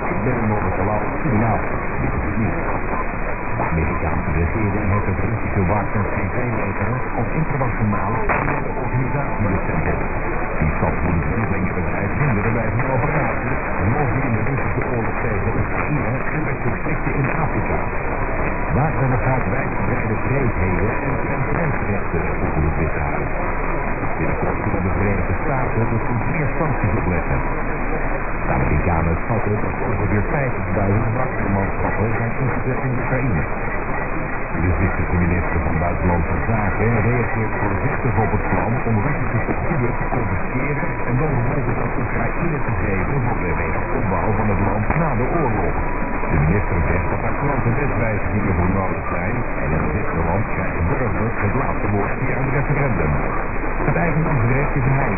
zee, Midden-Noordelijke land, Suriname. De Amerikaanse regering heeft het Russische Wagner privéleger als internationale organisatie bestempeld. Die stad moet het vluchtelingenbedrijf hinderen bij zijn operaties, nog in de Russische oorlog tegen Oekraïne en met conflicten in Afrika. Wagner begaat wijdverbreide vreedheden en transparantrechten volgens het Witte Huis. Binnenkort zullen de Verenigde Staten dus meer sancties opleggen. De Amerikanen schatten dat ongeveer 50.000 Wagner-manschappen zijn ingezet in Oekraïne. De Zwitserse minister van Buitenlandse Zaken reageert voorzichtig op het plan om Russische structuren te confisceren en dan vervolgens aan Oekraïne te geven voor de wederopbouw van het land na de oorlog. De minister zegt dat er grote wetwijzigingen voor nodig zijn en in Zwitserland krijgen burgers het laatste woord via een referendum. Het eigendomsrecht is heilig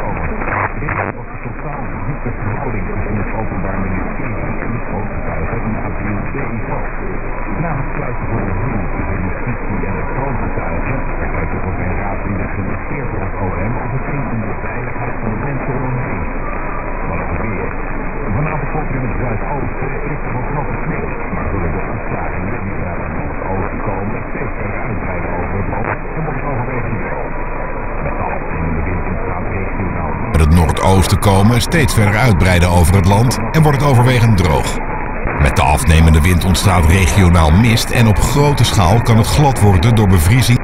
worden Het noordoosten komen steeds verder uitbreiden over het land en wordt het overwegend droog. Met de afnemende wind ontstaat regionaal mist en op grote schaal kan het glad worden door bevriezing